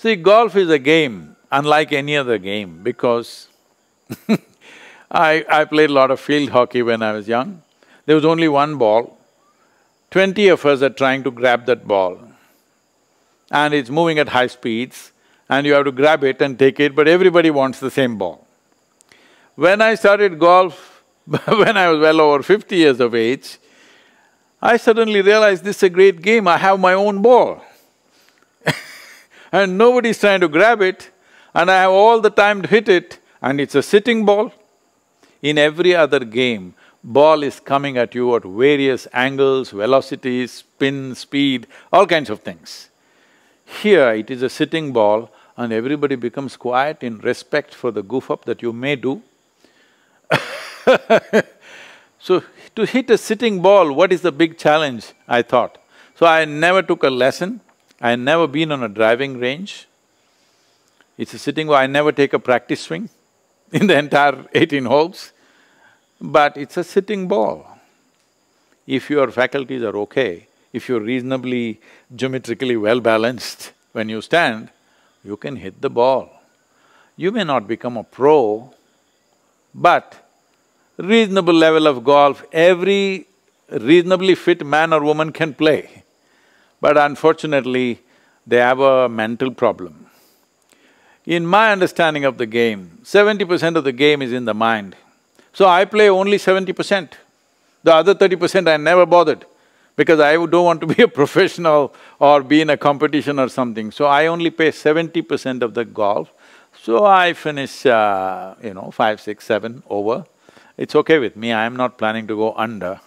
See, golf is a game unlike any other game because I… I played a lot of field hockey when I was young. There was only one ball. Twenty of us are trying to grab that ball and it's moving at high speeds and you have to grab it and take it, but everybody wants the same ball. When I started golf, when I was well over fifty years of age, I suddenly realized this is a great game, I have my own ball and nobody's trying to grab it and I have all the time to hit it and it's a sitting ball. In every other game, ball is coming at you at various angles, velocities, spin, speed, all kinds of things. Here it is a sitting ball and everybody becomes quiet in respect for the goof-up that you may do. so, to hit a sitting ball, what is the big challenge, I thought. So I never took a lesson, I never been on a driving range. It's a sitting ball, I never take a practice swing in the entire eighteen holes, but it's a sitting ball. If your faculties are okay, if you're reasonably geometrically well balanced when you stand, you can hit the ball. You may not become a pro, but reasonable level of golf, every reasonably fit man or woman can play. But unfortunately, they have a mental problem. In my understanding of the game, seventy percent of the game is in the mind. So I play only seventy percent. The other thirty percent I never bothered because I don't want to be a professional or be in a competition or something. So I only pay seventy percent of the golf. So I finish, uh, you know, five, six, seven over. It's okay with me, I am not planning to go under.